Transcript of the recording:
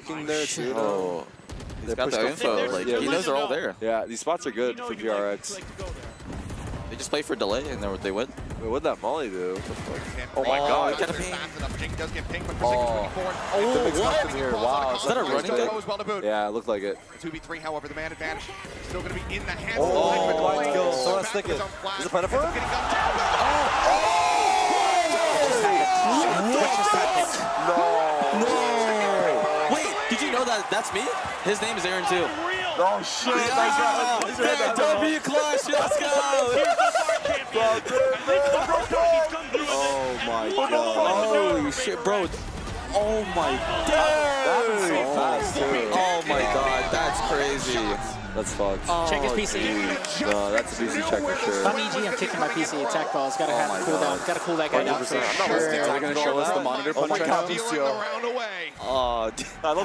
Checking oh, there too. though. Oh, he's They got the info. Like Yeah, he knows they're all there. Yeah, these spots are good You know for you like- PRX. you like to go there. They just play for delay and then what they win. Wait, what'd that Molly do? Oh my Oh, god, he he got a Fast ping. enough. Jing does get pinged, but Oh. Precision's. The what? here. Wow. Is that a running good? back? well to boot. Yeah, it looked like it. 2v3, however, the man advantage still going to be in the hands Oh, of Lyman. blind Lyman kill. is So back that's with his thicket. own flash. Is it Pinafore? Ends up getting gunned down. Wait, did you know that that's me? His name is Aaron too. Oh shit! Yeah, W Clutch, let's go! Oh my god. Holy shit, bro. Oh my That was so fast too. Oh my god, that's crazy. That's fucked. Oh, check his PC. No, that's a BC check for If sure. I'm EG, I'm kicking my PC attack balls. Gotta Oh have my cool down. Gotta cool that guy down for 100%. I'm not sure. Are they gonna show us the monitor Oh my punch right god, now? stealing the round away. Oh, I love